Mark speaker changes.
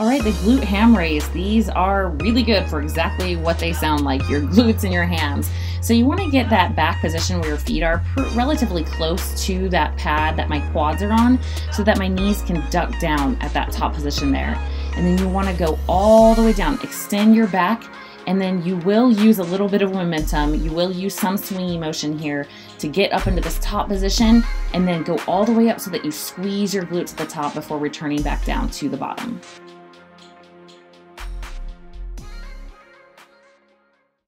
Speaker 1: All right, the glute ham raise. These are really good for exactly what they sound like, your glutes and your hams. So you wanna get that back position where your feet are relatively close to that pad that my quads are on so that my knees can duck down at that top position there. And then you wanna go all the way down, extend your back, and then you will use a little bit of momentum. You will use some swingy motion here to get up into this top position and then go all the way up so that you squeeze your glutes at the top before returning back down to the bottom.